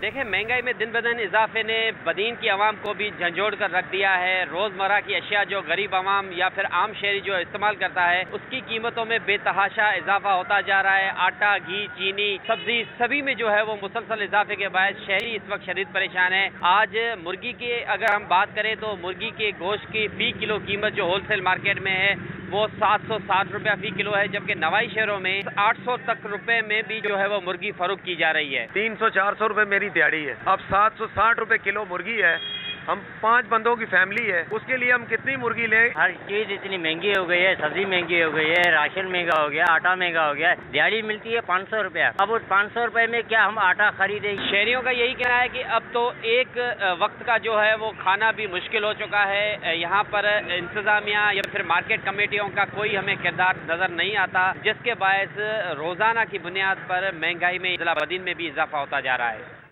देखें, महँगाई में दिन ब दिन इजाफे ने बदीन की आवाम को भी झंझोड़ कर रख दिया है। रोज़मर्रा की अशिया जो गरीब आवाम या फिर आम शहरी जो इस्तेमाल करता है, उसकी कीमतों में बेतहाशा इजाफा होता जा रहा है। आटा, घी, चीनी, सब्ज़ी, सभी में जो है वो मुसलसल इजाफे के बाद शहरी इस वक्त शदीद परेशान है। आज मुर्गी की अगर हम बात करें तो मुर्गी के गोश्त की फ़ी किलो कीमत जो होलसेल मार्केट में है वो सात सौ साठ रुपया फ़ी किलो है, जबकि नवाई शहरों में आठ सौ तक रुपए में भी जो है वो मुर्गी फरोख की जा रही है। तीन सौ चार सौ रुपए मेरी दिहाड़ी है। अब सात सौ साठ रुपए किलो मुर्गी है हम पाँच बंदों की फैमिली है। उसके लिए हम कितनी मुर्गी लें? हर चीज़ इतनी महँगी हो गई है सब्ज़ी महँगी हो गई है राशन महँगा हो गया आटा महँगा हो गया दिहाड़ी मिलती है पाँच सौ रुपया। अब उस पाँच सौ रुपए में क्या हम आटा खरीदे? शहरियों का यही कहना है की अब तो एक वक्त का जो है वो खाना भी मुश्किल हो चुका है। यहाँ पर इंतजामिया या फिर मार्केट कमेटियों का कोई हमें किरदार नज़र नहीं आता जिसके बायस रोज़ाना की बुनियाद पर महँगाई में जिला बदीन में भी इजाफा होता जा रहा है।